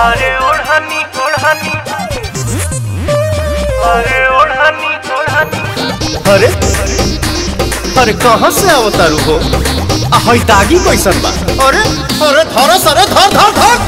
अरे ओढ़नी ओढ़नी अरे ओढ़नी ओढ़नी अरे अरे कहाँ से आवतारू हो? आ हई दागी कैसन बा? अरे अरे, धर, सरे, धर धर धर।